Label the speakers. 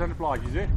Speaker 1: central plug, is it?